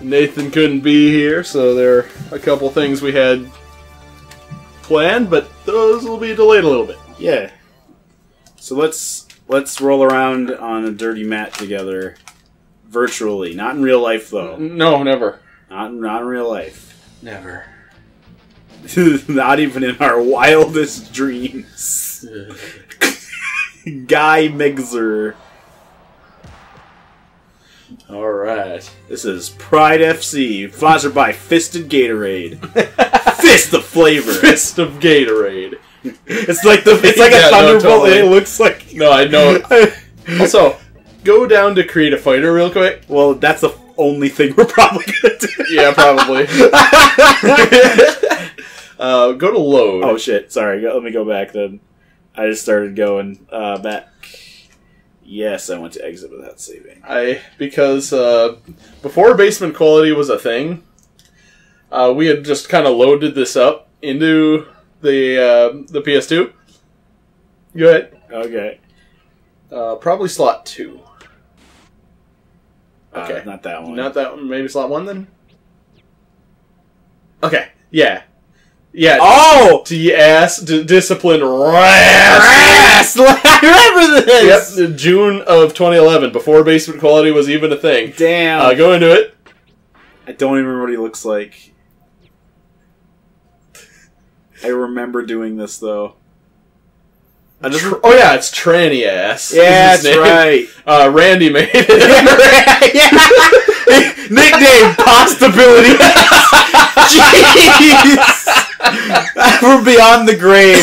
Nathan couldn't be here, so there are a couple things we had planned, but those will be delayed a little bit. Yeah. So let's let's roll around on a dirty mat together, virtually, not in real life though. No, never. Not not in real life. Never. not even in our wildest dreams. Guy Mixer. All right. This is Pride FC, sponsored by Fisted Gatorade. Fist the flavor. Fist of Gatorade. It's like the it's like Yeah, a no, thunderbolt. totally. It looks like No, I know. also, go down to create a fighter real quick. well, that's the only thing we're probably gonna do. Yeah, probably. uh, go to load. oh shit! Sorry. Let me go back then. I just started going uh, back. Yes, I went to exit without saving. I because uh, before basement quality was a thing, uh, we had just kind of loaded this up into the uh, the PS2. Go ahead. Okay. Uh, probably slot two. Uh, Okay. not that one. Not that one. Maybe slot one then. Okay. Yeah. Yeah. Oh! D ass d- discipline RAS. Yes! I remember this. Yep. June of 2011, before basement quality was even a thing. Damn. Uh, go into it. I don't even remember what he looks like. I remember doing this though. I just Tr- oh yeah, it's tranny ass. yeah, that's name. right. Uh, Randy made it. Nickname possibility. Jeez. From beyond the grave.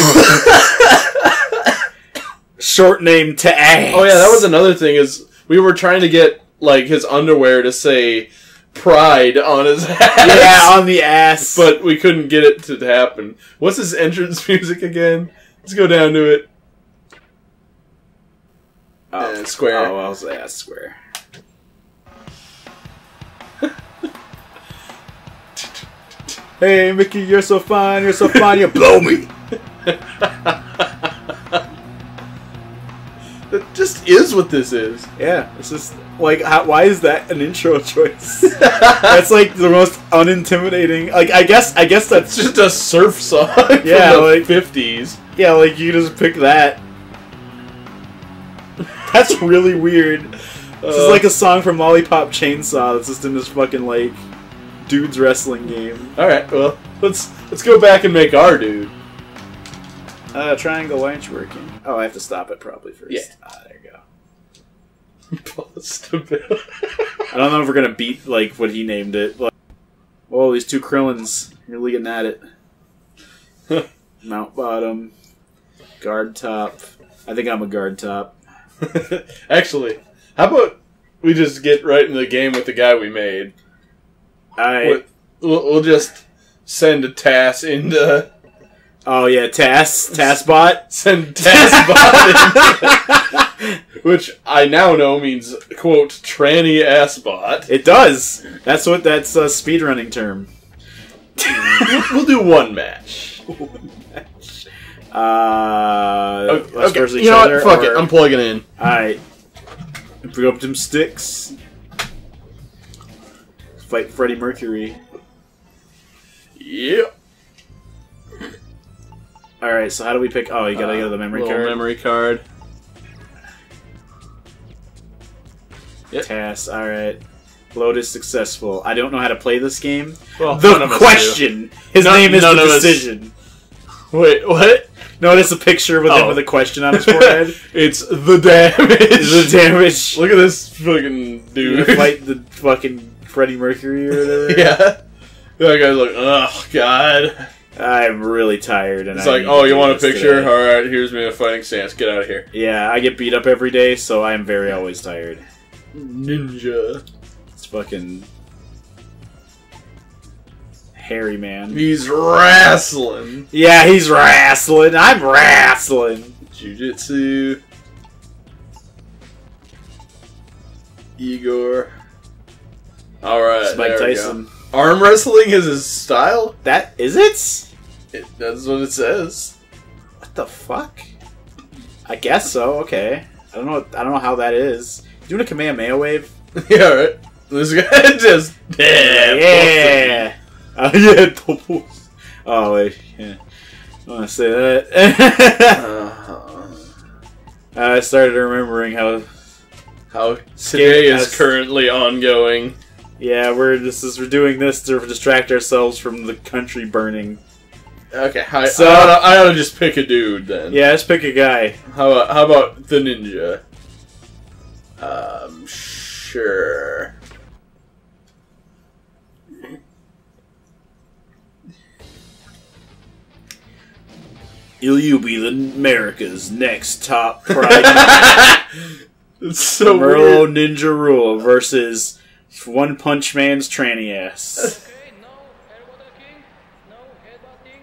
Short name to ass. oh yeah, that was another thing. Is we were trying to get like his underwear to say pride on his ass. yeah on the ass. but we couldn't get it to happen. What's his entrance music again? Let's go down to it. oh, uh, square. Oh, I was ass square. Hey Mickey, you're so fine. You're so fine. You blow me. That just is what this is. Yeah, it's just like, how, why is that an intro choice? that's like the most unintimidating. Like, I guess, I guess It's that's just a surf song Yeah, from the like- fifties. yeah. Like, you just pick that. That's really weird. This is uh, like a song from Lollipop Chainsaw that's just in this fucking like dudes wrestling game. All right, well, let's let's go back and make our dude. Uh, triangle launch working. Oh, I have to stop it probably first. Yeah. Ah, there you go. Stability. I don't know if we're gonna beat like what he named it. Like, oh, these two Krillins, you're really getting at it. Mount bottom, guard top. I think I'm a guard top. Actually, how about we just get right into the game with the guy we made? I We'll, we'll just send a Tass into oh yeah, Tass Tassbot. send Tassbot, in, which I now know means quote tranny ass bot. It does. That's what that's a speedrunning term. We'll do one match. Uh, Okay, let's okay, each you know other, what? Fuck or- it. I'm plugging in. Alright. Pick up them sticks. Fight Freddie Mercury. Yep. Alright, so how do we pick? Oh, you gotta go to the memory Uh, card. Memory card. Yep. Tass, alright. Load is successful. I don't know how to play this game. Well, The none of us question! His None- name is the us- decision. Wait, what? Notice a picture with him Oh. with a question on his forehead. it's the damage. the damage. Look at this fucking You dude. fight the fucking Freddie Mercury or whatever. yeah. That guy's like, oh god. I'm really tired, and It's I like, oh, you want a picture? today. All right, here's me in a fighting stance. Get out of here. Yeah, I get beat up every day, so I am very always tired. Ninja. It's fucking hairy man. He's wrestling. Yeah, he's wrestling. I'm wrestling. Jiu-Jitsu. Igor. All right, It's Mike Tyson. Arm wrestling is his style. That is it? It, that's what it says. What the fuck? I guess so. Okay. I don't know. I don't know how that is. You doing a Kamehameha wave? yeah, right. This guy just yeah, yeah. Oh yeah, topos. Oh wait, yeah. I want to say that. Uh, I started remembering how. how today is us. currently ongoing. Yeah, we're this is we're doing this to distract ourselves from the country burning. Okay, I, So- I, ought to, I ought to just pick a dude then. Yeah, let's pick a guy. How about how about the ninja? Um, sure. Will you be the America's next top pride? It's so Murilo. Ninja Rua versus One Punch Man's tranny ass. Okay, no elbow ducking, no headbutting,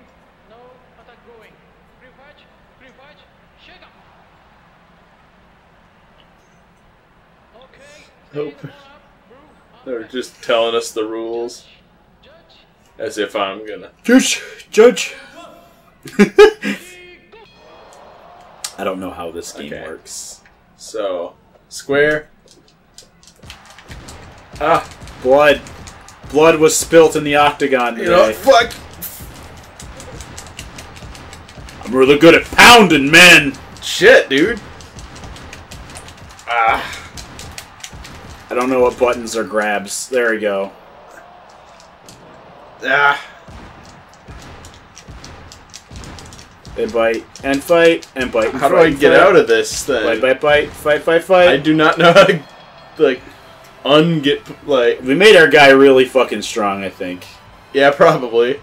no attack going. Free fight, free fight, shake up. Okay, Nope. up, move, They're just telling us the rules as if I'm gonna. Judge, Judge. I don't know how this game Okay. works. So, square. Ah, Blood. Blood was spilt in the octagon you know, fuck. I'm really good at pounding men. Shit, dude. Ah, I don't know what buttons are grabs. There we go. ah. They bite and fight and bite. And How do I get fight. out of this thing? Bite, bite, bite, fight, fight, fight. I do not know how to, like, unget, like, We made our guy really fucking strong, I think. yeah, probably.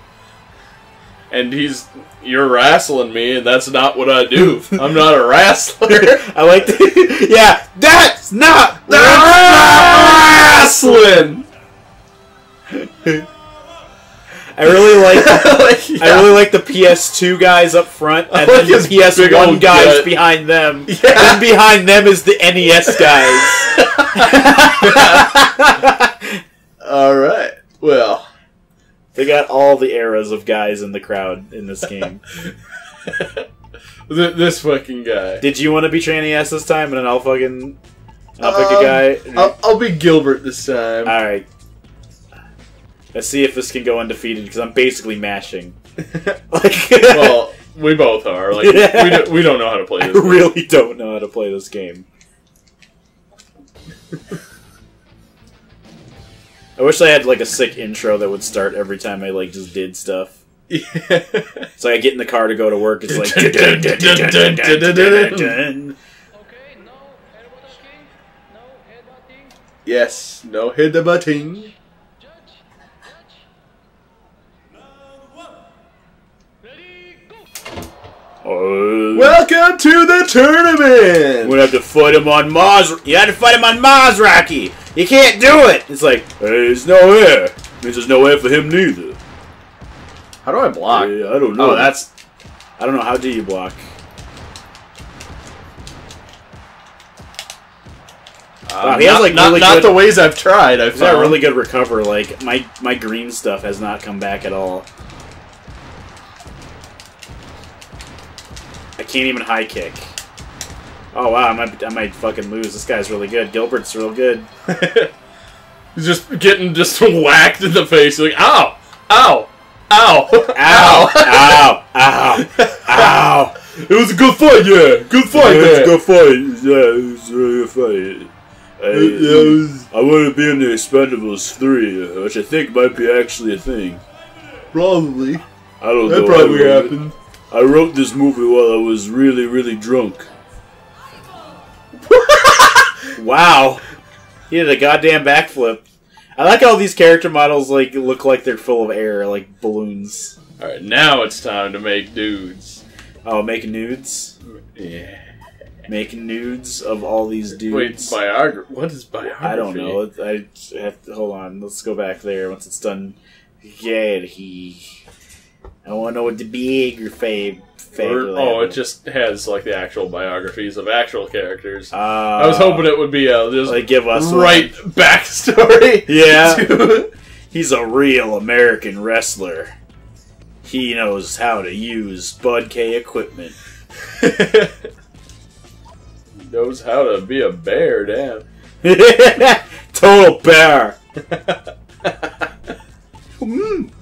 And he's, you're wrestling me, and that's not what I do. I'm not a wrestler. I like the, yeah, that's not That's not wrestling. I really like Like, I really like the PS2 guys up front and I then the PS1 guys gut. behind them. Yeah. And behind them is the NES guys. All right. Well, they got all the eras of guys in the crowd in this game. th- this fucking guy. Did you want to be tranny ass this time and then I'll fucking I'll pick a Um, guy? I'll, I'll be Gilbert this time. Alright. Let's see if this can go undefeated because I'm basically mashing. Like, well, we both are. Like, Yeah. we, do, we don't know how to play I this. game. really don't know how to play this game. I wish I had like a sick intro that would start every time I like just did stuff. Yeah. So I get in the car to go to work. It's like okay, no elbow ducking, no yes. No hit the butting. judge, judge. Ready, go. Oh, Welcome to the tournament. we have to fight him on Mars. You had to fight him on Mars, Rocky. You can't do it. It's like hey, there's no air. Means there's no air for him neither. How do I block? I don't know. Oh, that's I don't know. How do you block? uh, Wow, he has, not, like, not, really not good- the ways I've tried. I've got a really good recover. Like my my green stuff has not come back at all. Can't even high kick. Oh wow, I might I might fucking lose. This guy's really good. Gilbert's real good. He's just getting just whacked in the face. Like, ow, ow, ow, Ow! ow! Ow! Ow! It was a good fight, yeah. Good fight, Yeah, man. it's a good fight. Yeah, it was really good fight. I, I want to be in the Expendables 3, uh, which I think might be actually a thing. Probably. I don't That know. probably I wrote, happened. I wrote this movie while I was really, really drunk. wow. He did a goddamn backflip. I like how these character models like look like they're full of air, like balloons. All right, now it's time to make dudes. Oh, make nudes? Yeah. Make nudes of all these dudes. Wait, biography. What is biography? I don't know. I have to, hold on. Let's go back there once it's done. Yeah, he. I want to know what the biography. Or, oh, it just has like the actual biographies of actual characters. Uh, I was hoping it would be a just like give us right backstory. Yeah. He's a real American wrestler. He knows how to use Bud K equipment. knows how to be a bear. Damn. Total bear.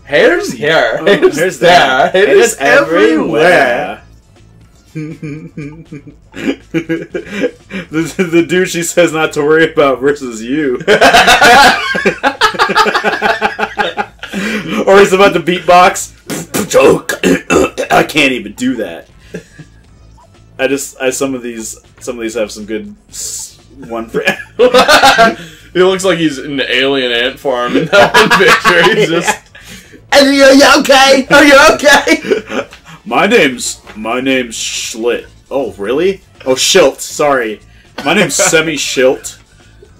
Hair's here. Oh, Hair's there. It is everywhere. the, the dude she says not to worry about versus you. or he's about to beatbox. Joke. I can't even do that. I just, I some of these, some of these have some good one for. he looks like he's in the alien ant farm in that one picture. He's just Are you okay? Are you okay? my name's my name's Schlit. Oh, really? Oh, Schilt. Sorry, my name's Semi Schilt.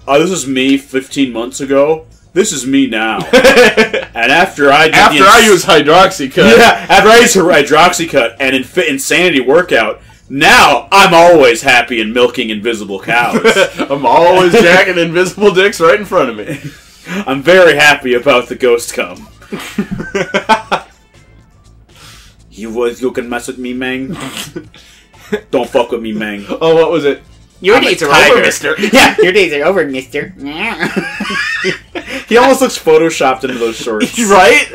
Oh, this is me 15 months ago. This is me now. and after I did the after I use hydroxycut. yeah, after I used her hydroxycut and in fit insanity workout, now I'm always happy and milking invisible cows. I'm always jacking invisible dicks right in front of me. I'm very happy about the ghost cum. You was you can mess with me, man. Don't fuck with me, man. oh, what was it? Your I'm days are tiger. over, mister. yeah, your days are over, mister. He almost looks photoshopped into those shorts. right?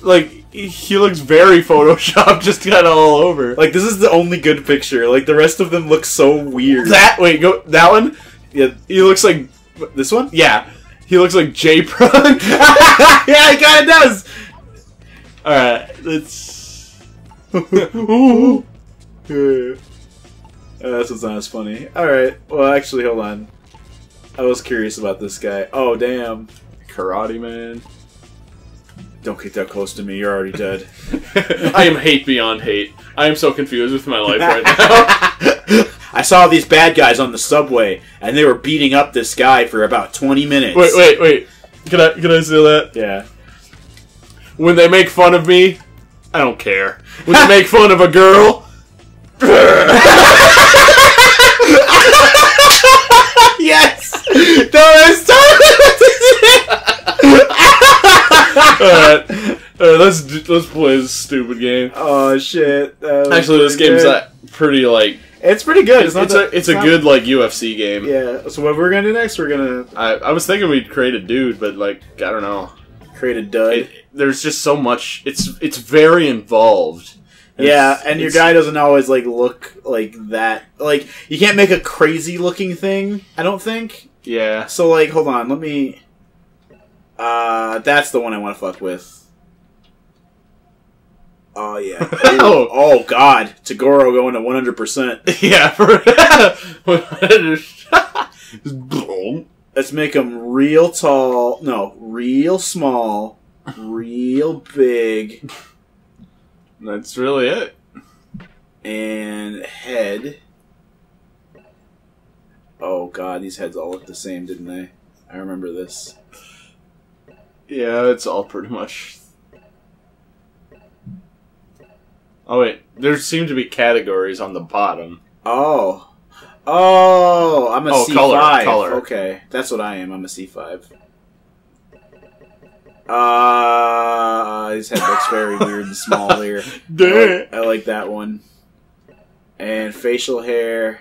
Like he looks very photoshopped, just kind of all over. Like this is the only good picture. Like the rest of them look so weird. that. Wait, go that one. yeah, He looks like this one. yeah. He looks like J Prug. yeah, he kind of does. all right, let's. Uh, this was not as funny. All right. Well, actually, hold on. I was curious about this guy. Oh, damn! Karate man. Don't get that close to me. You're already dead. I am hate beyond hate. I am so confused with my life right now. I saw these bad guys on the subway, and they were beating up this guy for about 20 minutes. wait, wait, wait. Can I can I say that? Yeah. When they make fun of me, I don't care. When they make fun of a girl, Yes. Alright, alright, let's let's play this stupid game. oh shit. Actually, this game's good. pretty like It's pretty good. it's, not it's that- a it's a not- good like UFC game. Yeah. So what we're gonna do next? We're gonna I, I was thinking we'd create a dude, but like I don't know. create a dud. It, there's just so much. It's it's very involved. yeah, and your guy doesn't always like look like that. Like you can't make a crazy looking thing. I don't think. Yeah. So like, hold on. Let me. Uh, that's the one I want to fuck with. Oh yeah. Oh. oh god. Tagoro going to one hundred percent. Yeah. For Let's make him real tall. No, real small. Real big. That's really it. and head. Oh god, these heads all look the same, didn't they? I remember this. Yeah, it's all pretty much. Oh wait, there seem to be categories on the bottom. Oh. Oh, I'm a Oh, C5. color, color. Okay, that's what I am. I'm a C5. Uh, his head looks very weird and small here. I like, I like that one. And facial hair.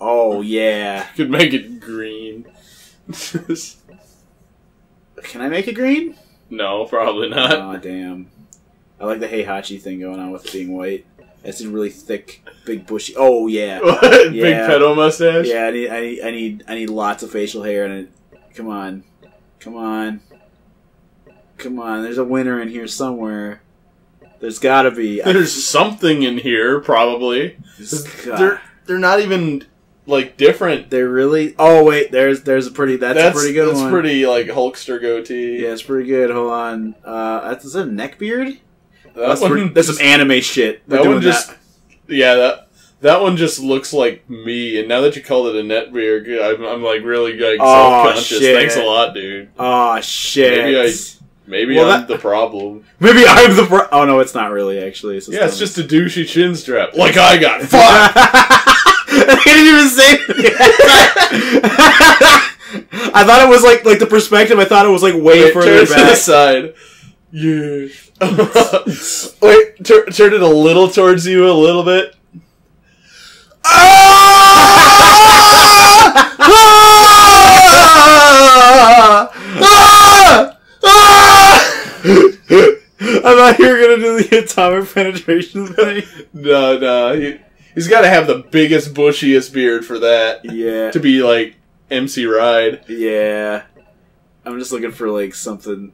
Oh yeah. Could make it green. Can I make it green? no, probably not. Oh damn! I like the Heihachi thing going on with it being white. It's a really thick, big bushy. Oh yeah, What? Big Yeah. pedo mustache. yeah. I need, I need, I need, I need lots of facial hair and it. Come on, come on, come on. There's a winner in here somewhere. There's gotta be. I- There's something in here, probably. God. They're they're not even like different. They're really. Oh wait, there's there's a pretty. That's, a pretty good that's one. pretty like Hulkster goatee. Yeah, it's pretty good. Hold on. Uh, that's is that a neck beard? that That's, one pretty, that's just- some anime shit. They're that one just that. yeah that that one just looks like me. And now that you called it a net beard, I'm, I'm like really like Oh, self conscious. Thanks a lot, dude. Oh shit. Maybe I- Maybe Well, I'm that- the problem. Maybe I'm the. Pro- oh no, it's not really. Actually, it's Yeah, it's just a douchey chin strap, like I got. Fuck. I didn't even say. I thought it was like like the perspective. I thought it was like way Wait, further turn to the back. side. Yeah. Wait, tur- turn it a little towards you, a little bit. Ah! Ah! I thought you were gonna do the atomic penetration thing. No, no. He, he's got to have the biggest, bushiest beard for that Yeah, to be like MC Ride. yeah. I'm just looking for like something.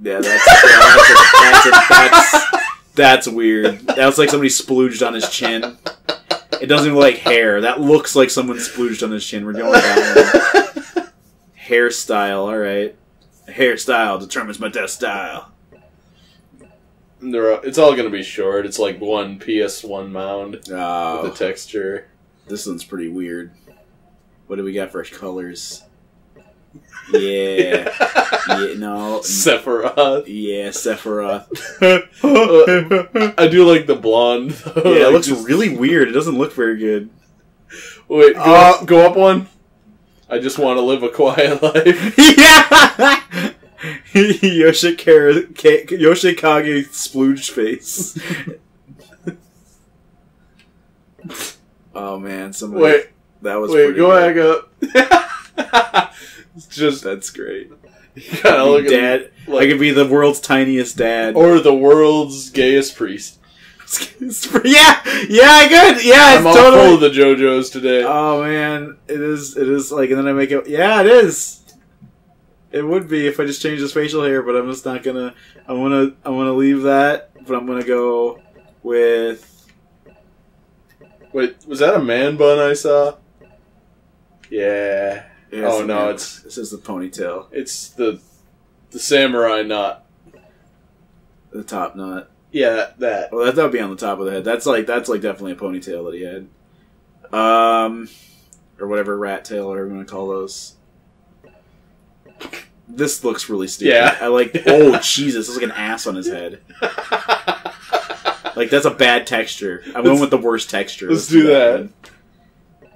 Yeah, that's that's, that's, that's, that's weird. That's like somebody splooged on his chin. It doesn't even look like hair. That looks like someone splooged on his chin. We're going with that one. Hairstyle, all right. Hairstyle determines my death style. They're, it's all going to be short. It's like one PS1 mound Oh, with the texture. this one's pretty weird. What do we got for colors? Yeah, yeah, no, Sephiroth. yeah, Sephiroth. I do like the blonde. Though. Yeah, it looks just- really weird. It doesn't look very good. Wait, go, Uh, up, go up one. I just want to live a quiet life. yeah! Yoshikara, Yoshikage splooge face. oh man, somebody. Wait, that was wait, go back up. it's just That's great. kind of look dad. I like, could be the world's tiniest dad. or the world's gayest priest. yeah, yeah, good. Yeah, it's I'm all totally. full of the JoJos today. Oh man, it is. It is like, and then I make it. Yeah, it is. It would be if I just changed his facial hair, but I'm just not gonna. I'm gonna. I'm gonna leave that, but I'm gonna go with. Wait, was that a man bun I saw? Yeah, yeah, Oh, no, it's- this is the ponytail, it's the the samurai knot. the top knot. Yeah, that. Well, that that would be on the top of the head. That's like that's like definitely a ponytail that he had. Um, or whatever rat tail or whatever you want to call those. This looks really stupid. Yeah. I like. Oh Jesus! It's like an ass on his head. Like that's a bad texture. I went Let's- with the worst texture. let's do that. one.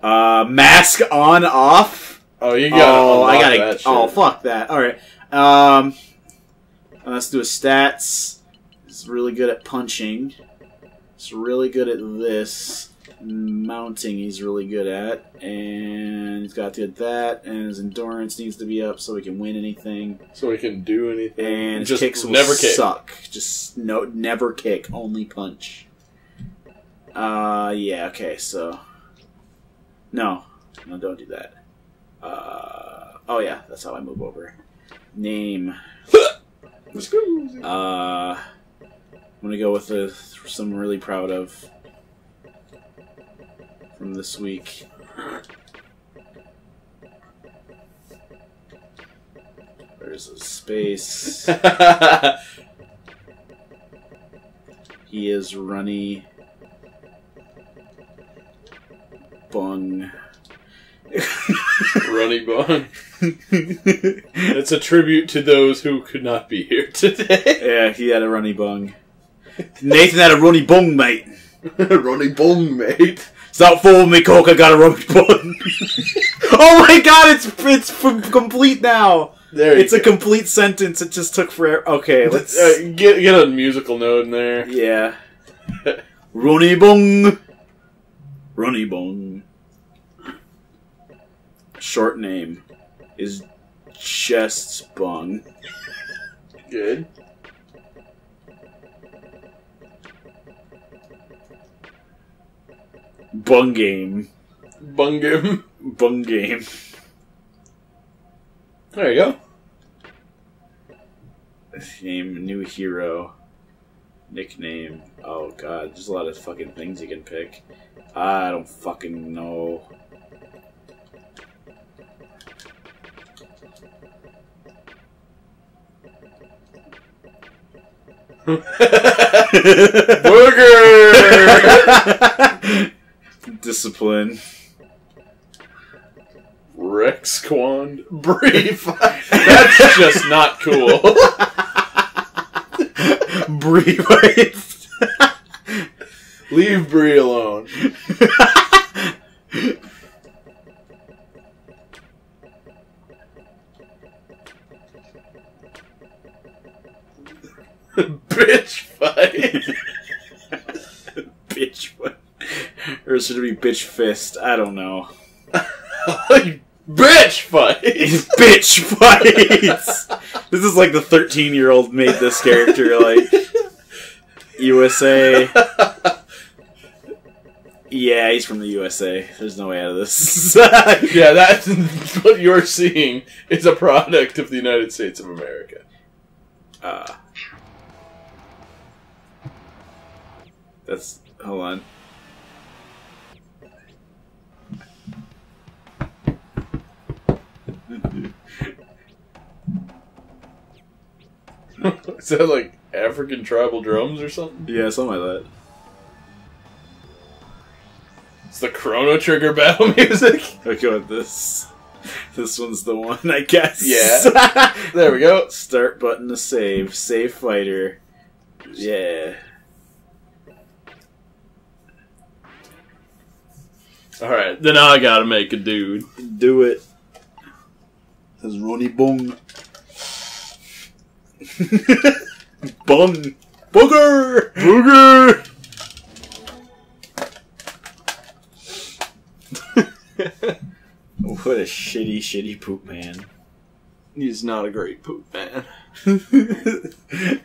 Uh, mask on off. oh, you gotta. Oh, I gotta. Oh, fuck that. All right. Um, let's do a stats. He's really good at punching. He's really good at this. Mounting, he's really good at, and he's got to get that. And his endurance needs to be up so he can win anything. So we can do anything. And just kicks will never kick. suck. Just no, never kick, only punch. Uh, yeah. Okay, so no, no, don't do that. Uh, oh yeah, that's how I move over. Name. Let's go. Uh, I'm gonna go with the some really proud of from this week. There's a space. He is runny. Bung. Runny bun. It's a tribute to those who could not be here today. yeah, he had a runny bung. Nathan had a runny bung, mate. Runny bung, mate. Stop fooling me, Coke. I got a runny bung. oh my god, it's it's f- complete now. There you It's a go. complete sentence. It just took forever. Okay, let's. Uh, get get a musical note in there. yeah. Runny bung. Runny bung. Short name is just bung. Good. Bung game. Bung him. Bung game. There you go. Name new hero. Nickname. Oh god, there's a lot of fucking things you can pick. I don't fucking know. Booger! Discipline. Rex Quand. Brief. That's just not cool. Brief. Leave Brie alone. bitch. What? Or should it be bitch fist? I don't know. Bitch fight. bitch fights. this is like the 13 year old made this character like USA. Yeah, he's from the USA. There's no way out of this. yeah, that's what you're seeing is a product of the United States of America. uh, that's hold on. Is that like African tribal drums or something? Yeah, something like that. It's the Chrono Trigger battle music. Go with this. This one's the one, I guess. Yeah. There we go. Start button to save. Save fighter. Yeah. All right, then I gotta make a dude. Do it. Says Ronnie Bong. Bung. Booger! Booger. What a shitty, shitty poop man. He's not a great poop man.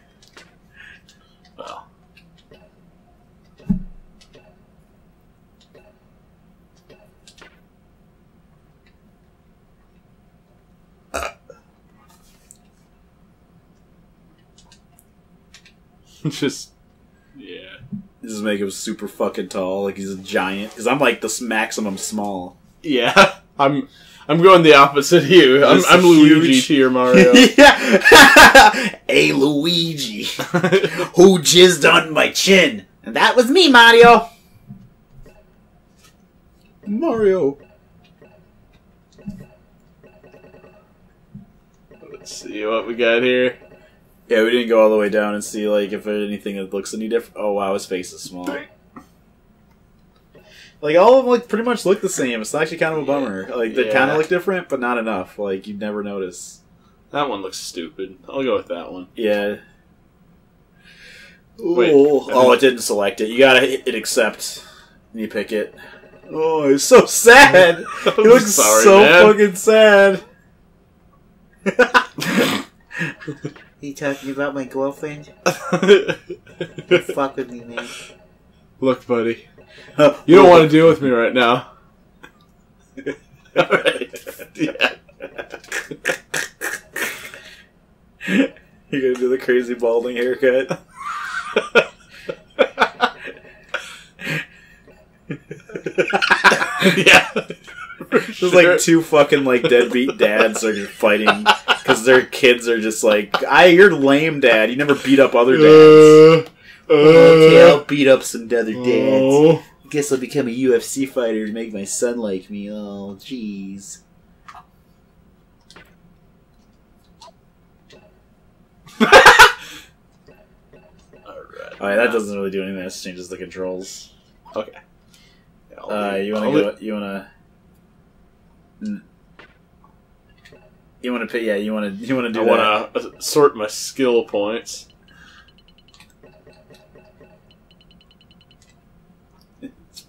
just yeah. Just make him super fucking tall, like he's a giant. Because I'm like this maximum small. Yeah, I'm I'm going the opposite of you. I'm, I'm Luigi huge. to your Mario. yeah. hey, Luigi. Who jizzed on my chin? And that was me, Mario. Mario. Let's see what we got here. Yeah, we didn't go all the way down and see like if there's anything that looks any different. Oh wow, his face is small. Like all of them like pretty much look the same. It's actually kind of a bummer. Like they Yeah. kind of look different, but not enough. Like you'd never notice. That one looks stupid. I'll go with that one. Yeah. Wait. oh, it didn't select it. You gotta hit hit accept. And you pick it. Oh, he's so sad. He I'm looks sorry, so man. fucking sad. you talking about my girlfriend? Fuck with me, man. Look, buddy, oh, you don't want to deal with me right now. Alright. Yeah. You're gonna do the crazy balding haircut. yeah. There's like two fucking like deadbeat dads are fighting because their kids are just like, "I, you're lame, dad. You never beat up other dads." Uh, okay, uh, I'll beat up some other dads. oh. Guess I'll become a UFC fighter to make my son like me. Oh, jeez. Alright. All right, that doesn't really do anything. That just changes the controls. Okay. Yeah, Uh, you want to go? You want to? You want to pick? Yeah, you want to? You want to do that? I want to sort my skill points.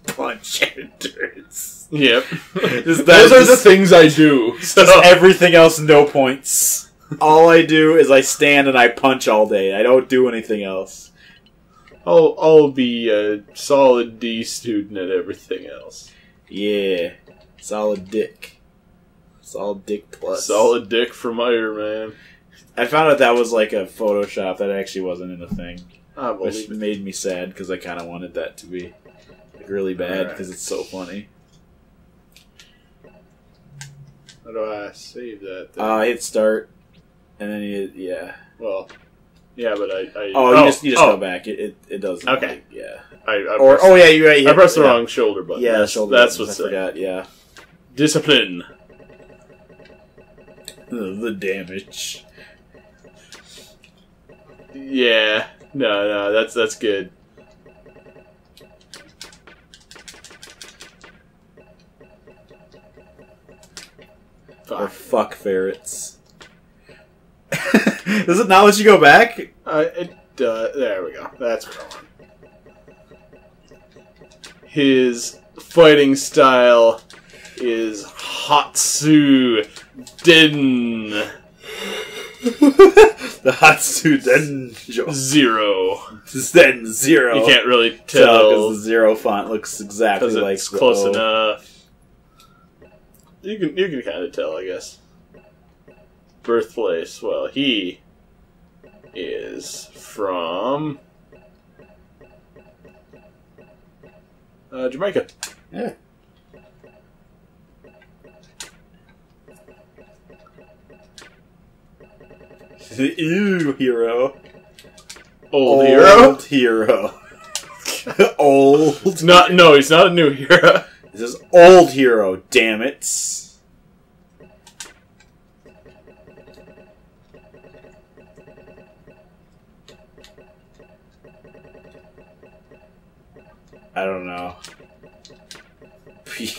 punch endurance. Yep. Just that- Those are the just- things I do. So Just everything else, no points. All I do is I stand and I punch all day. I don't do anything else. I'll I'll be a solid D student at everything else. Yeah, solid dick. Solid dick plus. Solid dick from Iron Man. I found out that was like a Photoshop that actually wasn't in the thing, I which believe it. made me sad because I kind of wanted that to be like really bad Alright. because it's so funny. How do I save that? Then? Uh, hit start, and then you yeah. well, yeah, but I. I Oh, you just you just oh, go back. It it, it doesn't. Okay. like, yeah. I, I Or pressed, oh yeah, you're right. you I hit- pressed the yeah. wrong shoulder button. Yeah, that's, shoulder. That's buttons, what's I up. forgot. Yeah, Discipline. The, damage. Yeah. No, no, that's that's good. Or Fuck. fuck ferrets. Does it not let you go back? Uh, it, uh, there we go. That's what I want. His fighting style is Hatsu Den The Hatsu Denjo. Zero. Then zero. You can't really tell because the zero font looks exactly like it's the close O. enough. You can you can kind of tell, I guess. Birthplace. Well, he is from uh, Jamaica. Yeah. Ew, hero. Old, hero. Old hero. old. Not no, he's not a new hero. This is old hero. Damn it. I don't know.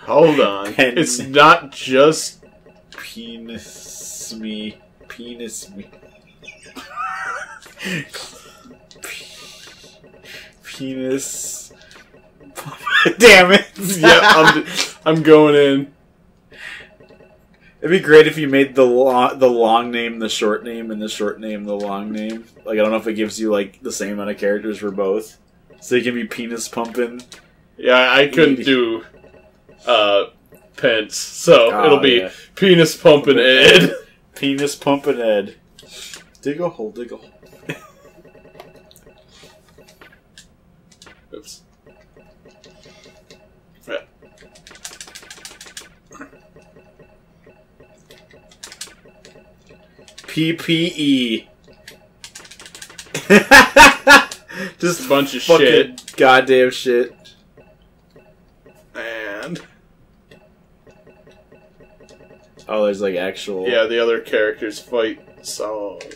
Hold on, Pen- it's not just penis me. Penis me. Penis. Damn it! yeah. I'm I'm going in. It'd be great if you made the long, the long name the short name and the short name the long name. Like I don't know if it gives you like the same amount of characters for both, so you can be penis pumping. Yeah, I couldn't do uh Pence, so Oh, it'll be yeah. penis pumping Ed. Penis pumping head. Dig a hole, dig a hole. Oops. Yeah. PPE. Just a Bunch of shit. goddamn shit. Oh, there's like actual. yeah, the other characters fight song.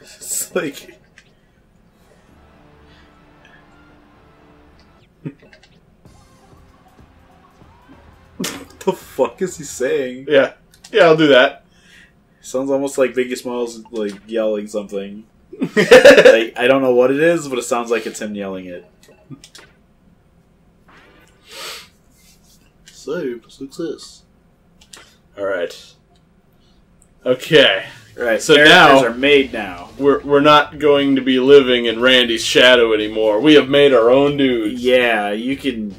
It's like. The fuck is he saying? Yeah. Yeah, I'll do that. Sounds almost like Biggie Smalls like yelling something. like I don't know what it is, but it sounds like it's him yelling it. Save success. Alright. Okay. Right, So now- are made now. We're we're not going to be living in Randy's shadow anymore. We have made our own dudes. Yeah, you can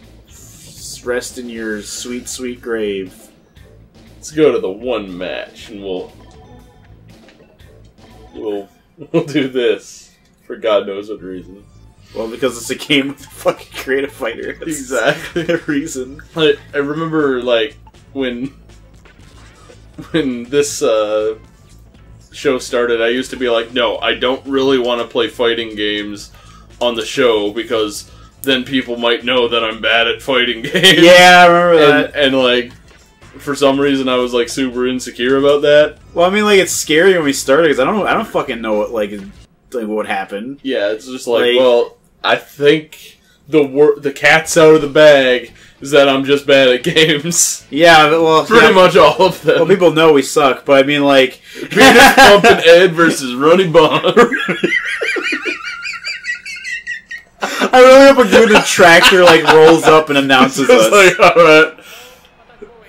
rest in your sweet, sweet grave. Let's go to the one match and we'll we'll we'll do this for God knows what reason. Well, because it's a game with fucking creative fighter. That's Exactly. the reason. I, I remember like when when this uh, show started, I used to be like, no, I don't really want to play fighting games on the show because then people might know that I'm bad at fighting games. Yeah, I remember that. and, and like for some reason I was like super insecure about that. Well, I mean, like it's scary when we started because I don't, I don't fucking know what like, like what happened. Yeah, it's just like, Like- well, I think the wor- the cat's out of the bag is that I'm just bad at games. Yeah, well, Pretty yeah, much all of them. Well, people know we suck, but I mean, like, Penis pumping Ed versus Runny Bond. I really hope a good tractor like rolls up and announces us. like, alright.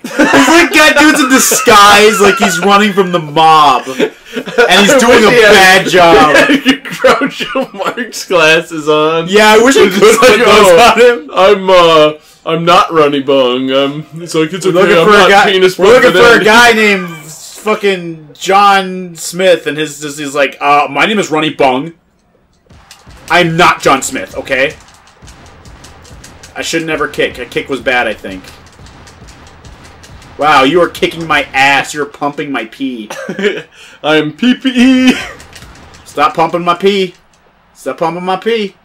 He's like got dudes in disguise, like he's running from the mob, and he's doing a bad job. Groucho Marx glasses on. Yeah, I wish I could just put like, those oh, on him. I'm uh I'm not Runny Bung. I'm it's like it's We're okay. looking I'm for not a guy. penis We're looking for a guy named fucking John Smith, and his just he's like, uh, my name is Ronnie Bung. I'm not John Smith, okay? I should never kick. A kick was bad, I think. Wow, you are kicking my ass. You're pumping my pee. I'm PPE. Stop pumping my pee. Stop pumping my pee.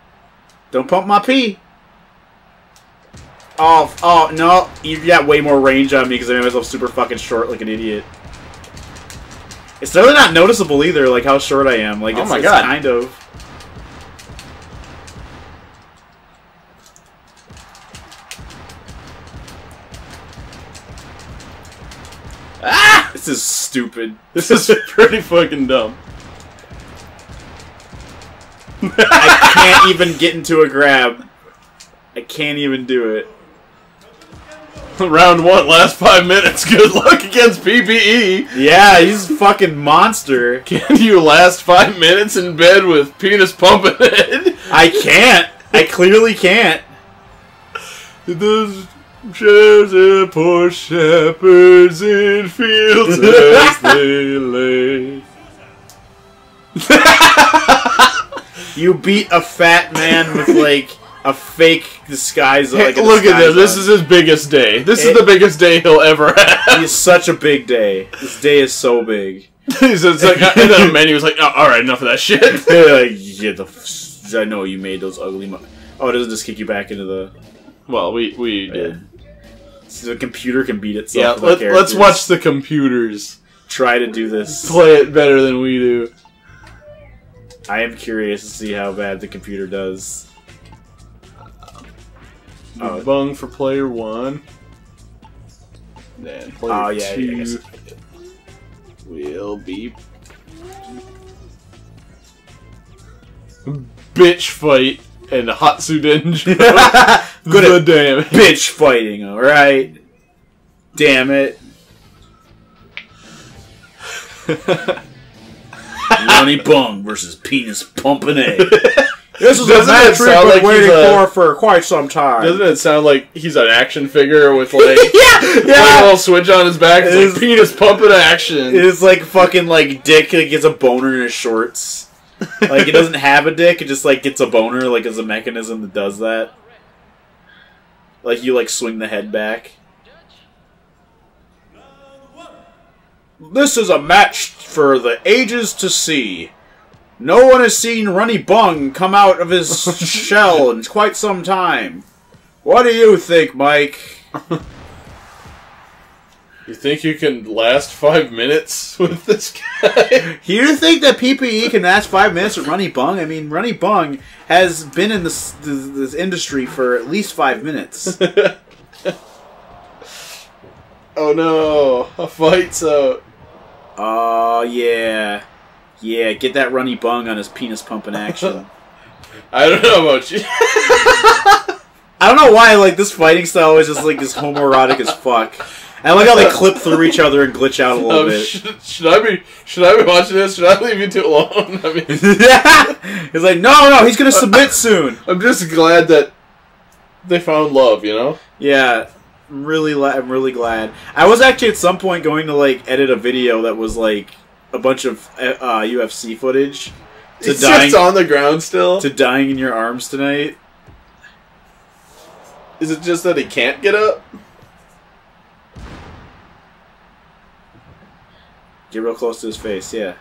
Don't pump my pee. Oh, oh, no. You got way more range on me because I made myself super fucking short like an idiot. It's really not noticeable either, like how short I am. Like, Oh it's, my it's God. kind of. This is stupid. This is pretty fucking dumb. I can't even get into a grab. I can't even do it. Round one, last five minutes. Good luck against PPE. Yeah, he's a fucking monster. Can you last five minutes in bed with penis pumping? I can't. I clearly can't. Those and poor shepherds in fields as they lay. You beat a fat man with like a fake disguise. Like a look at disguise this. This on. is his biggest day. This It- is the biggest day he'll ever have. He's such a big day. This day is so big. He's just like, and then the menu was like, oh, all right, enough of that shit. Like, yeah, the f- I know you made those ugly. Mo- oh, it doesn't just kick you back into the. Well, we we oh, did. So the computer can beat itself. Yeah, let, let's watch the computers Try to do this. play it better than we do. I am curious to see how bad the computer does. Oh. Bung for player one. Then player Oh, yeah, two yeah, will be bitch fight and Hatsudenjo. Good damn bitch fighting. All right. Damn it. Ronnie Bung versus Penis Pumping A. This is Doesn't a match it we've been like waiting a- for for quite some time. Doesn't it sound like he's an action figure with like yeah, a yeah. little switch on his back? It's It like penis pumping action. It's like fucking like dick that gets a boner in his shorts. Like it doesn't have a dick, it just like gets a boner. Like as a mechanism that does that. Like you like swing the head back. This is a match for the ages to see. No one has seen Runny Bung come out of his shell in quite some time. What do you think, Mike? You think you can last five minutes with this guy? You think that PPE can last five minutes with Runny Bung? I mean, Runny Bung has been in this this, this industry for at least five minutes. oh no, a fight's out. Oh yeah, yeah. Get that Runny Bung on his penis pumping action. I don't know about you. I don't know why. Like this fighting style is just like this homoerotic as fuck. And I like how they clip through each other and glitch out a little Um, bit. should, should I be should I be watching this? Should I leave you two alone? I mean, He's like, no, no, he's gonna submit soon. I'm just glad that they found love. You know. Yeah, I'm really, la- I'm really glad. I was actually at some point going to like edit a video that was like a bunch of uh, uh, UFC footage to It's dying just on the ground still. to dying in your arms tonight. Is it just that he can't get up? Get real close to his face. Yeah.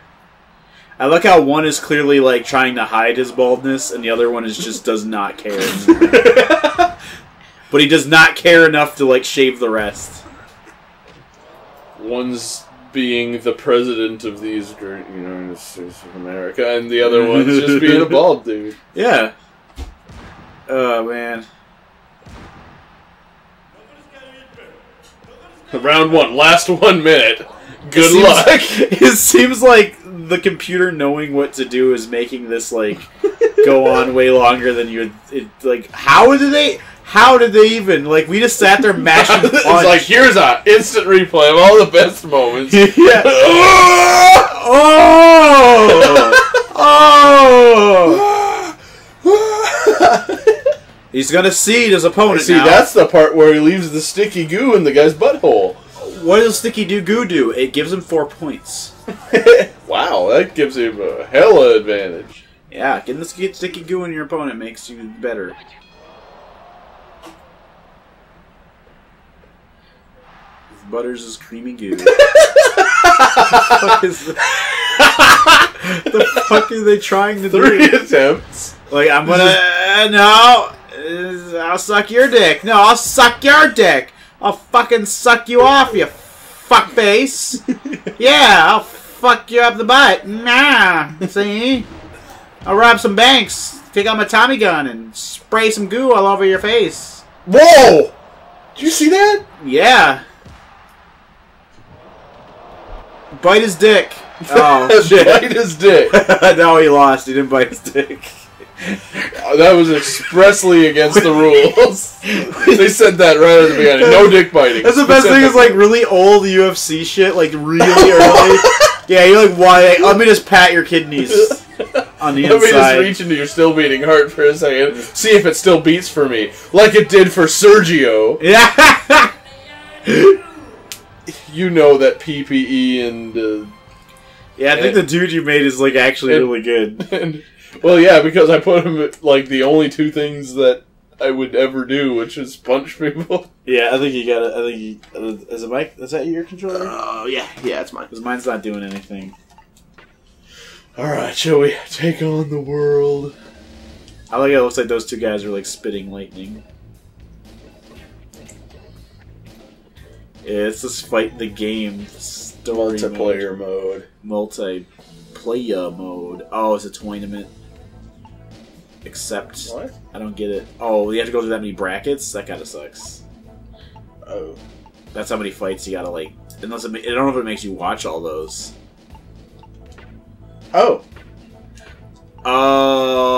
I like how one is clearly like trying to hide his baldness, and the other one is just does not care. but he does not care enough to like shave the rest. One's being the president of these great United States of America, and the other one's just being a bald dude. Yeah. Oh man. Round one, last one minute. Good seems- luck. It seems like the computer knowing what to do is making this like go on way longer than you would. It, like, how did they? How did they even? Like, we just sat there mashing it's punch. like here's a instant replay of all the best moments. yeah. Oh! Oh! He's gonna seed his opponent See, now. that's the part where he leaves the sticky goo in the guy's butthole. What does Sticky Do Goo do? It gives him four points. wow, that gives him a hella advantage. Yeah, getting the sticky goo in your opponent makes you better. Butters is creamy goo. the, fuck is the fuck are they trying to Three do? attempts. Like I'm gonna uh, no, uh, I'll suck your dick. No, I'll suck your dick. I'll fucking suck you off, you fuck face. yeah, I'll fuck you up the butt. Nah, see? I'll rob some banks, take out my Tommy gun, and spray some goo all over your face. Whoa! Did you see that? Yeah. Bite his dick. Oh shit! Bite his dick. no, he lost. He didn't bite his dick. That was expressly against the rules. they said that right at the beginning. No dick biting. That's the best thing is like really old UFC shit, like really early. yeah, you're like, why? Let me just pat your kidneys on the Let me just reach into your still beating heart for a second. See if it still beats for me, like it did for Sergio. Yeah. You know that PPE and, uh, yeah, I think the dude you made is like actually It- really good. and well, yeah, because I put him at, like the only two things that I would ever do, which is punch people. Yeah, I think you got it. I think you, uh, is it Mike? Is that your controller? Oh yeah, yeah, it's mine. Because mine's not doing anything. All right, shall we take on the world? I like it. It looks like those two guys are like spitting lightning. Yeah, it's just fight the game story Multiplayer mode. mode. multiplayer mode. Oh, it's a tournament. Except What? I don't get it. Oh, you have to go through that many brackets. That kind of sucks. Oh, That's how many fights you gotta like. Unless it, I don't know if it makes you watch all those. oh, Oh,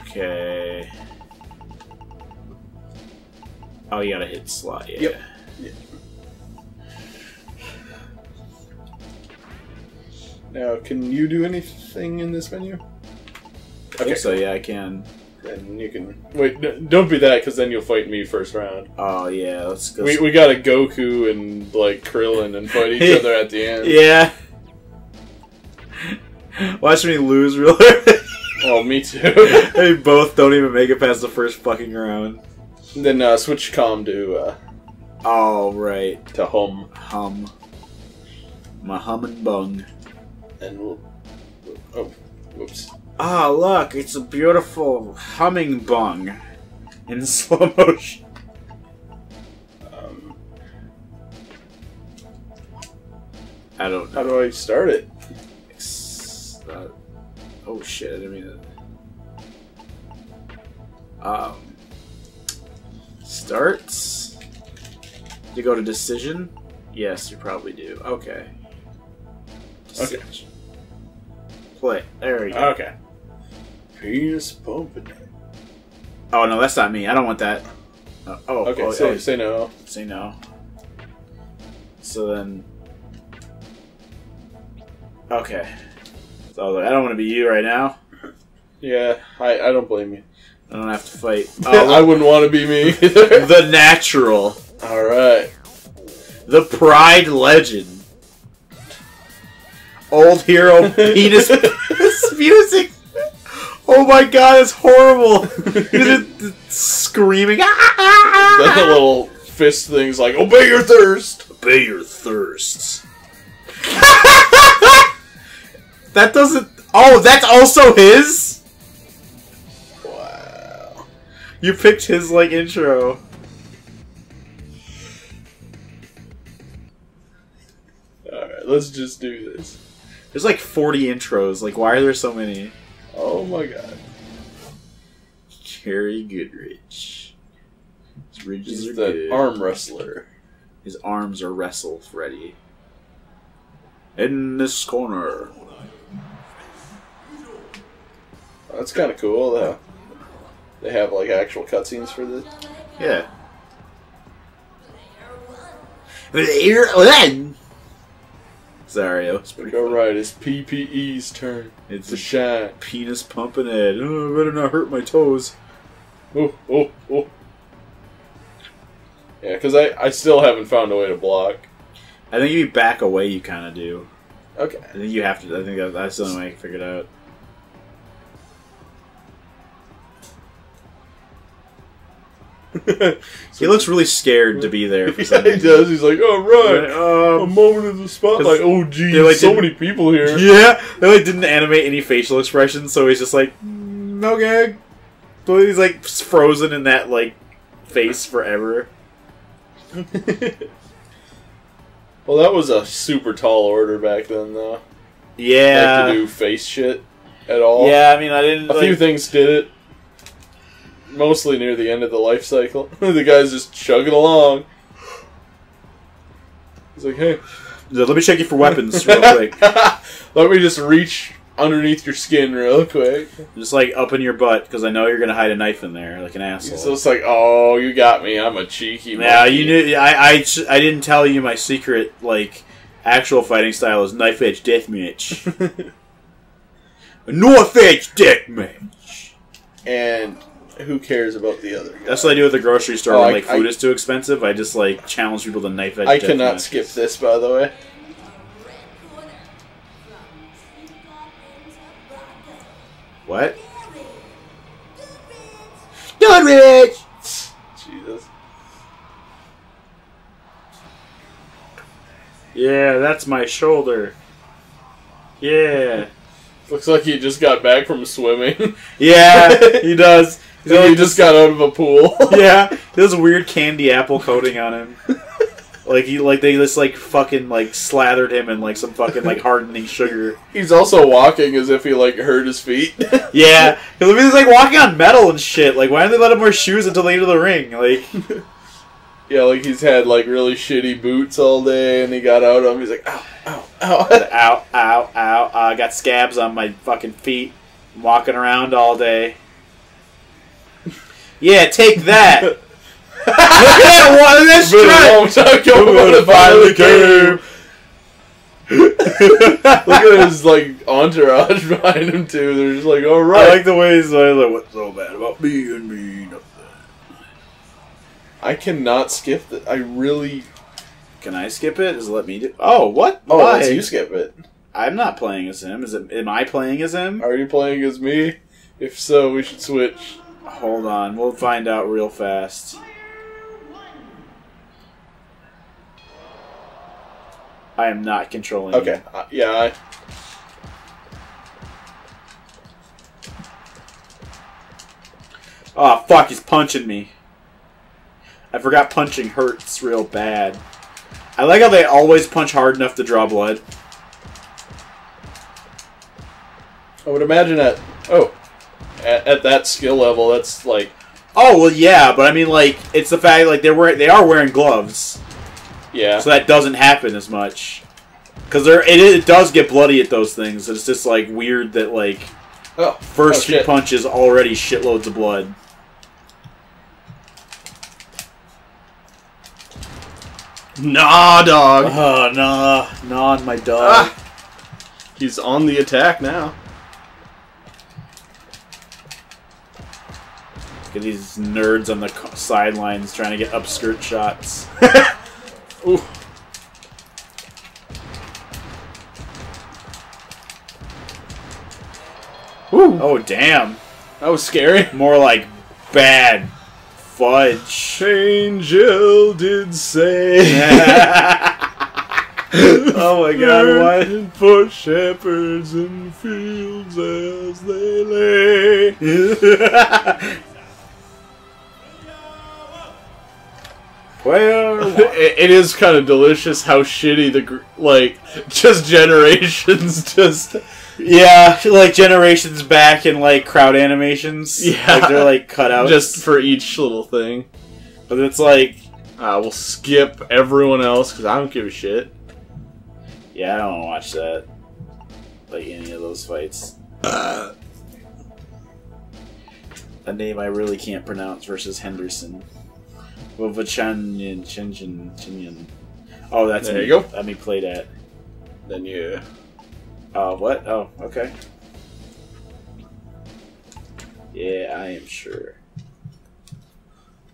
okay. Oh, you gotta hit slot. Yeah. Yep. now can you do anything in this menu? I think so. Yeah, I can. And you can wait. n- Don't be that, because then you'll fight me first round. Oh yeah, let's go. We, we got a Goku and like Krillin and fight each other at the end. yeah. Watch me lose real. Oh, me too. they both don't even make it past the first fucking round. then uh, switch com to uh, Oh right, to home, hum. My hum and bung. and we'll. Oh, whoops. Ah, look, it's a beautiful humming bung in slow motion. Um, I don't how do I start it? Uh, oh shit! I didn't mean. Um, starts. You go to decision. Yes, you probably do. Okay. Okay. Decision. Play. There you go. Okay. Penis pumping. Oh no, that's not me. I don't want that. Uh, oh, Okay, oh, say, oh, say no. say no. So then. Okay. So I was like, I don't want to be you right now. Yeah, I, I don't blame you. I don't have to fight. I Oh, wouldn't want to be me the natural, All right. the pride legend, old hero penis music. Oh my god, it's horrible. Screaming. Ah, ah, ah, that little fist thing's like, obey your thirst. Obey your thirsts. that doesn't. Oh, that's also his. Wow. You picked his like intro. All right, let's just do this. There's like 40 intros. Like, why are there so many? Oh my god. Gary Goodridge. His ridges He's are the good. arm wrestler. His arms are wrestle Freddy. In this corner. That's kind of cool. Though. They have like actual cutscenes for this. Yeah. Sorry, that was pretty funny. right. It's PPE's turn. It's to a shine. penis pumping it. Oh, I better not hurt my toes. Oh, oh, oh. Yeah, because I, I still haven't found a way to block. I think if you back away, you kind of do. Okay. I think you have to. I think that, that's the only way I can figure it out. He looks really scared to be there for yeah, he does. He's like, oh, right. A Um, moment in the spotlight. Oh, geez. like, so many people here. yeah, they like didn't animate any facial expressions, so he's just like, no gag. So he's like frozen in that like face forever. well, that was a super tall order back then, though. Like Yeah, to do face shit at all. yeah. I mean, I didn't. A like, few things did it. Mostly near the end of the life cycle. the guy's just chugging along. He's like, hey, Let me check you for weapons real quick. let me just reach underneath your skin real quick. Just like up in your butt because I know you're gonna hide a knife in there like an asshole. So it's like, oh, you got me. I'm a cheeky. Yeah, monkey. you knew. I, I I didn't tell you my secret like actual fighting style is knife edge deathmatch. A north edge deathmatch. And who cares about the other guy? That's what I do at the grocery store Oh, when I- like food I- is too expensive. I just like challenge people to knife edge. I cannot deathmatches. skip this, by the way. What? Goodridge! Jesus. Yeah, that's my shoulder. Yeah. Looks like he just got back from swimming. Yeah, he does. He's he just got out of a pool. yeah, he has weird candy apple coating on him. Like he like they just like fucking like slathered him in like some fucking like hardening sugar. He's also walking as if he like hurt his feet. Yeah, he's like walking on metal and shit. Like why don't they let him wear shoes until they get to the ring? Like yeah, like he's had like really shitty boots all day, and he got out of them. He's like, ow, ow, ow. ow ow ow. I got scabs on my fucking feet. I'm walking around all day. Yeah, take that. Look at that one. That's Been a right. long time coming to finally came. Look at his like entourage behind him too. They're just like, all right. I like the way he's like, like, what's so bad about being mean? I cannot skip that. I really. Can I skip it? Is it let me do? Oh, what? Oh, Why? let's you skip it. I'm not playing as him. Is it? Am I playing as him? Are you playing as me? If so, we should switch. Hold on, we'll find out real fast. I am not controlling. Okay. Uh, yeah. I, Oh fuck! He's punching me. I forgot punching hurts real bad. I like how they always punch hard enough to draw blood. I would imagine that. oh, at, at that skill level, that's like Oh well, yeah, but I mean, like, it's the fact like they're wearing they are wearing gloves, yeah. so that doesn't happen as much. Because there, it, it does get bloody at those things. It's just like weird that like oh, first oh, few shit. punches already shitloads of blood. Nah, dog. Oh nah, nah, my dog. Ah. He's on the attack now. At these nerds on the sidelines trying to get upskirt shots. Ooh. Ooh, Oh damn, that was scary. more like bad fudge. Angel did say. oh my god, what? For shepherds in fields as they lay. Well, it, it is kind of delicious how shitty the like just generations just yeah, like generations back in like crowd animations. Yeah. like they're like cut out. just for each little thing. but it's like, Uh, we'll skip everyone else because I don't give a shit. yeah, I don't want to watch that. Like any of those fights. A name I really can't pronounce versus Henderson. Vovachanyan Chinyan Chinyan. Oh, that's There me. you go. Let me play that. Then you. Oh, what? Oh, okay. Yeah, I am sure.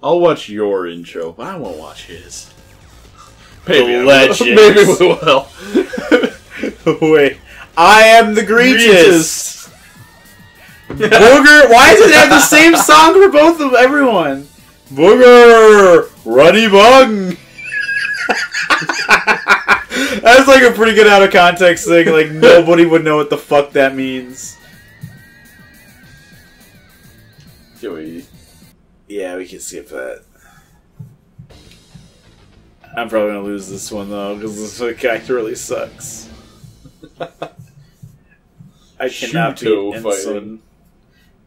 I'll watch your intro, but I won't watch his. Maybe I will. legends. Maybe we will. Wait, I am the Regis. Booger. Why does it have the same song for both of everyone? Booger, Ruddy Bung. That's like a pretty good out of context thing. Like nobody would know what the fuck that means. Joey. Yeah, we can skip that. I'm probably gonna lose this one though because this guy really sucks. I cannot Shuto beat fighting.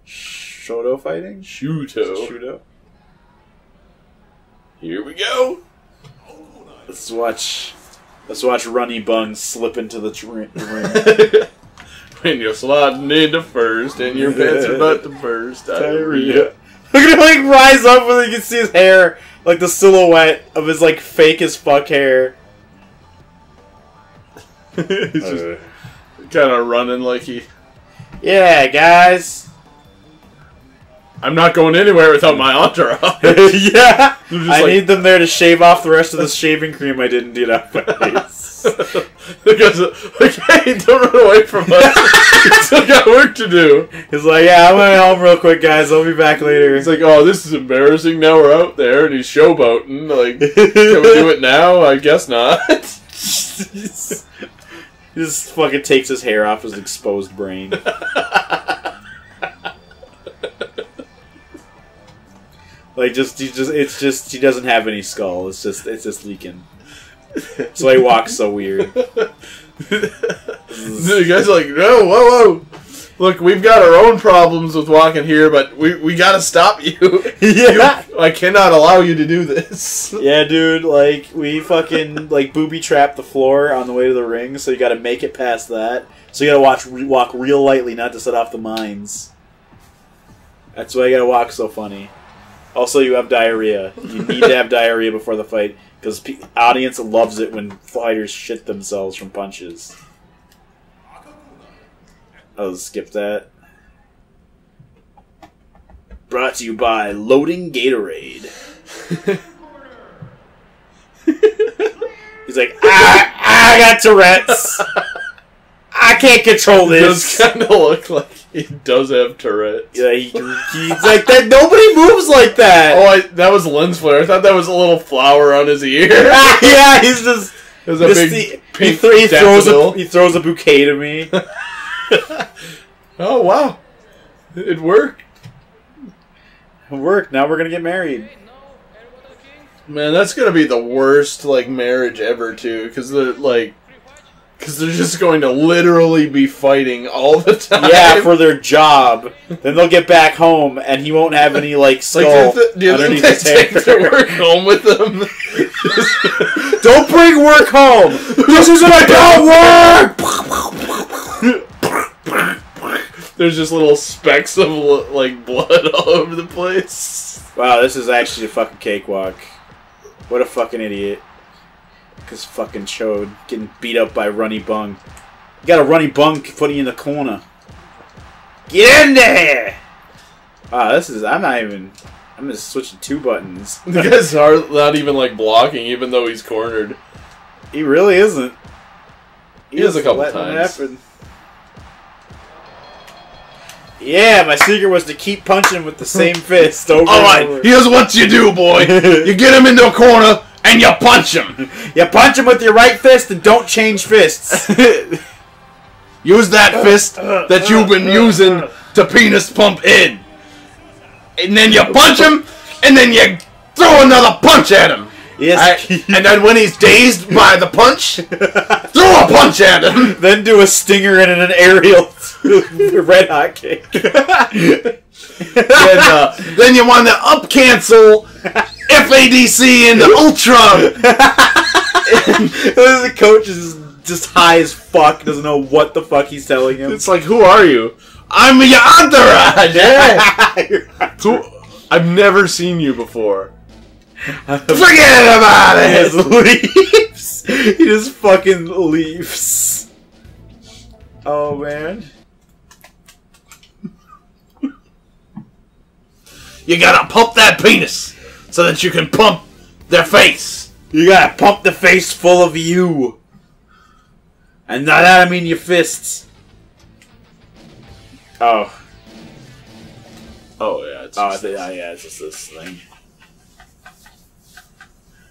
Shoto fighting? Shuto. Shuto. Here we go. Let's watch Let's watch Runny Bung slip into the ring. when you're sliding into first and your pants are about to burst. Diarrhea. Look at him like rise up when you can see his hair, like the silhouette of his like fake as fuck hair. He's just uh. kind of running like he. yeah, guys. I'm not going anywhere without my entourage. yeah, just I like- need them there to shave off the rest of the shaving cream I didn't my face. because okay, don't run away from us. we still got work to do. He's like, yeah, I'm going home real quick, guys. I'll be back later. It's like, oh, this is embarrassing. Now we're out there and he's showboating. Like, can we do it now? I guess not. he just fucking takes his hair off his exposed brain. Like just he just it's just he doesn't have any skull. It's just it's just leaking. So he walks so weird. the guy's like, no, whoa, whoa. Look, we've got our own problems with walking here, but we, we gotta stop you. Yeah. You- I cannot allow you to do this. Yeah, dude, like we fucking like booby trap the floor on the way to the ring, so you got to make it past that. So you got to watch re- walk real lightly, not to set off the mines. That's why you got to walk so funny. Also, you have diarrhea. You need to have diarrhea before the fight because pe- audience loves it when fighters shit themselves from punches. I'll skip that. Brought to you by Loading Gatorade. He's like, I, I got Tourette's. I can't control this. kind of look like he does have Tourette's. Yeah, he, he's like that. Nobody moves like that. Oh, I, that was lens flare. I thought that was a little flower on his ear. yeah, he's just. It was a big he, he, th- he throws a he throws a bouquet to me. Oh wow, it worked. It worked. Now we're gonna get married. Okay, now everybody king. Man, that's gonna be the worst like marriage ever too, because they're like, because they're just going to literally be fighting all the time. Yeah, for their job. Then they'll get back home, and he won't have any like like, skull do you, th- do underneath think his take hair. their work home with them? Don't bring work home. This isn't about work. There's just little specks of like blood all over the place. Wow, this is actually a fucking cakewalk. What a fucking idiot. Cause fucking chode getting beat up by Runny Bung. You got a Runny Bung putting in the corner. Get in there! Wow, this is. I'm not even. I'm just switching two buttons. The guy's hard, not even like blocking, even though he's cornered. He really isn't. He is a couple times. Yeah, my secret was to keep punching with the same fist over All and over. here's what you do, boy. you get him into a corner and you punch him. You punch him with your right fist and don't change fists. Use that fist that you've been using to penis pump in. And then you punch him, and then you throw another punch at him. yes. Alright? and then when he's dazed by the punch, throw a punch at him. then do a stinger and an aerial red hot cake. And, uh, then you want to up cancel FADC into Ultra. the coach is just high as fuck, doesn't know what the fuck he's telling him. It's like, who are you? I'm your entourage. Yeah. Who- I've never seen you before. Forget about He just it. leaves. He just fucking leaves. Oh man. You gotta pump that penis so that you can pump their face. You gotta pump the face full of you. And by that I mean your fists. Oh. Oh yeah, it's Oh, I just- think, oh yeah, it's just this thing.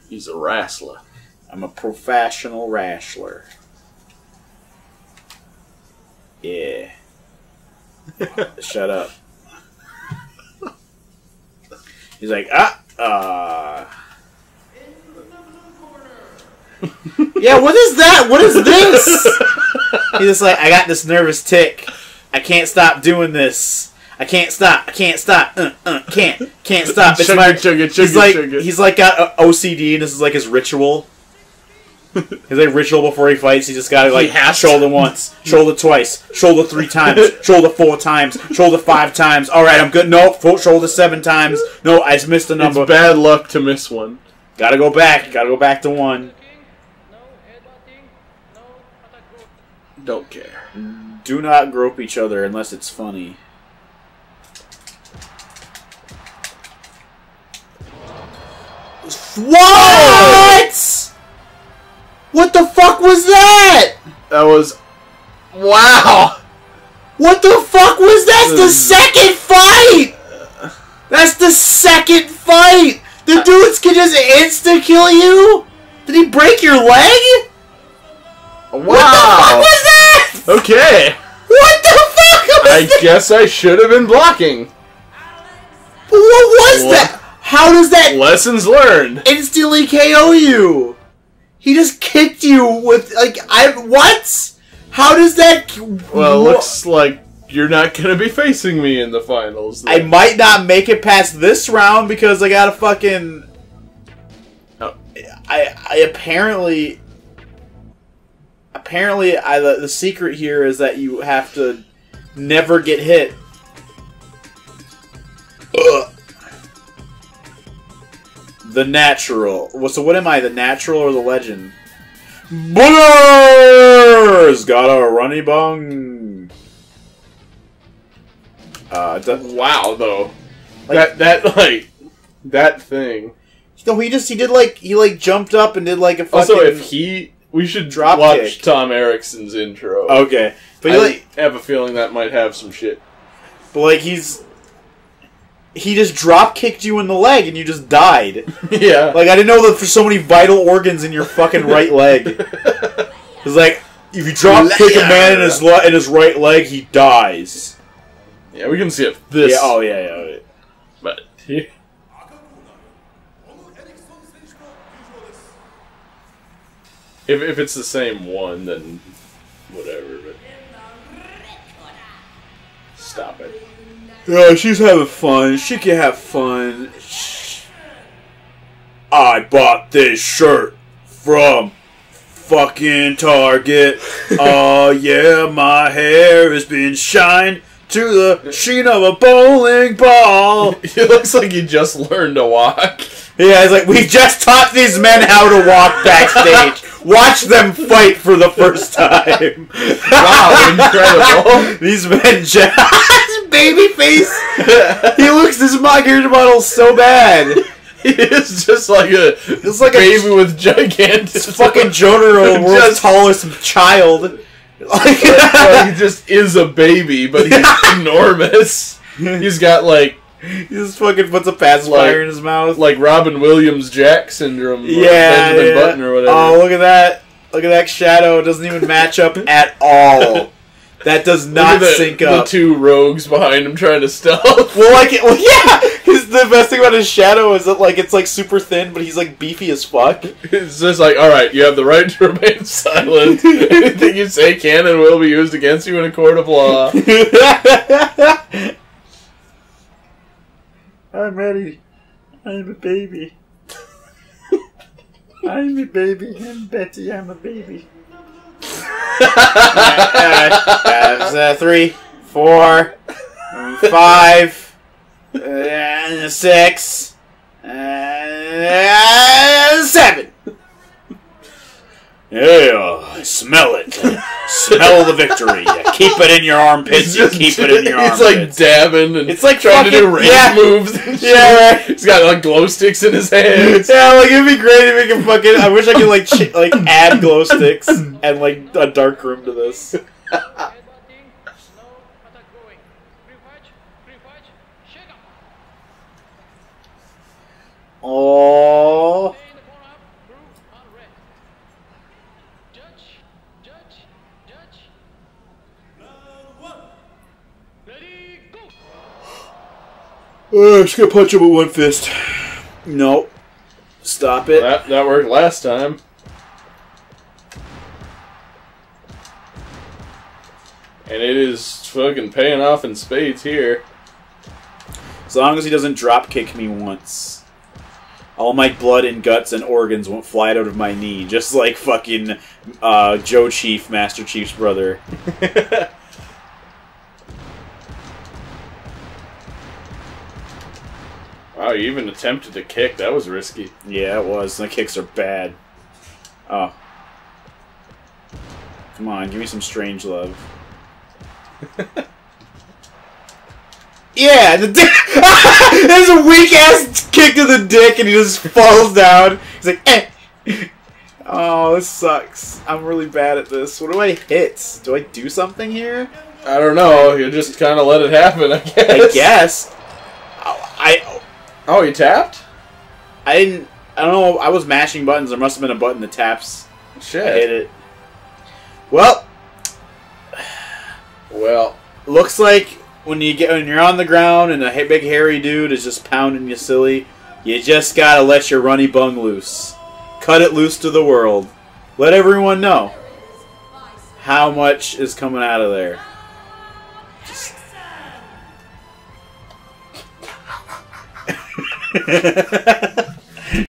he's a wrestler. I'm a professional wrestler. Yeah. Shut up. He's like, ah, uh. yeah, what is that? What is this? He's just like, I got this nervous tick. I can't stop doing this. I can't stop. I can't stop. Uh, uh, can't. Can't stop. It's Chugga, my, chugga, he's like, chugga. he's like got OCD, and this is like his ritual. His like ritual before he fights, he just gotta like shoulder once, shoulder twice, shoulder three times, shoulder four times, shoulder five times. All right, I'm good. No, full shoulder seven times. No, I missed a It's number. bad luck to miss one. Gotta go back. Gotta go back to one. King, no headbutting, no attack going. Don't care. Do not grope each other unless it's funny. What? What the fuck was that? That was. Wow! What the fuck was that? That's the Mm. second fight! That's the second fight! The dudes can just insta kill you? Did he break your leg? Wow! What the fuck was that? Okay. What the fuck was I that? guess I should have been blocking. What was What? that? How does that Lessons learned. instantly KO you? He just kicked you with like I what? How does that? Well, it looks like you're not gonna be facing me in the finals. I might not make it past this round because I got a fucking. Oh. I I apparently. Apparently, I the, the secret here is that you have to never get hit. Ugh. The natural. Well, so what am I? The natural or the legend? Boogers got a runny bung. Uh, d- Wow, though. Like- that that like that thing. No, he just he did like he like jumped up and did like a fucking. Also, if he, we should Drop watch kick. Tom Erikson's intro. okay, but I like have a feeling that might have some shit. but like he's he just drop kicked you in the leg and you just died. yeah. Like I didn't know that for so many vital organs in your fucking right leg. It's like if you drop kick a man in his le- in his right leg, he dies. yeah, we can see it. This. Yeah. Oh yeah. Yeah. yeah. But he- if if it's the same one, then whatever. But stop it. Yeah, she's having fun. She can have fun. I bought this shirt from fucking Target. Oh yeah, my hair has been shined to the sheen of a bowling ball. It looks like you just learned to walk. Yeah, it's like we just taught these men how to walk backstage. Watch them fight for the first time. Wow, incredible. These men just baby face. He looks this Margarita model so bad. It's just like a It's like a baby with gigantic fucking Jotaro, the world's Just- tallest child. Like, well, he just is a baby, but he's enormous. He's got like he just fucking puts a pacifier in his mouth. like Robin Williams Jack syndrome. or yeah, Benjamin yeah. Button or whatever. Oh, look at that! Look at that shadow. It doesn't even match up at all. That does not at the, sync the two rogues behind him trying to stealth. well, like, well, yeah. Because the best thing about his shadow is that like it's like super thin, but he's like beefy as fuck. It's just like, all right, you have the right to remain silent. Anything you say can and will be used against you in a court of law. I'm ready. I'm a baby. I'm a baby. I'm Betty. I'm a baby. That's uh, three, four, five, uh, six, uh, seven. Yeah, smell it. smell the victory. Keep it in your armpits. You keep it in your armpits. It's like dabbing and It's like trying to do fucking- range yeah. moves. Yeah, right. He's got like glow sticks in his hands. Yeah, like it'd be great if we could fucking. I wish I could like ch- like add glow sticks and like a dark room to this. Headbutting, no attack going. Free fight, free fight, shake up. Oh, Stay in the corner, blue on red. Judge, judge, judge. Ready, go! I'm just gonna punch him with one fist. No, stop it. That that worked last time. And it is fucking paying off in spades here. As long as he doesn't drop kick me once. All my blood and guts and organs went fly out of my knee, just like fucking uh, Joe Chief, Master Chief's brother. wow, you even attempted to kick. That was risky. Yeah, it was. The kicks are bad. Oh. Come on, give me some strange love. yeah, the dick. There's a weak ass kick to the dick, and he just falls down. He's like, eh. Oh, this sucks. I'm really bad at this. What do I hit? Do I do something here? I don't know. You just kind of let it happen, I guess. I guess. Oh, I Oh, you tapped? I didn't. I don't know. I was mashing buttons. There must have been a button that taps. Shit. I hit it. Well, Well, looks like when you get when you're on the ground and a big hairy dude is just pounding you silly, you just gotta let your runny bung loose, cut it loose to the world, let everyone know how much is coming out of there. Just- ハハハハ!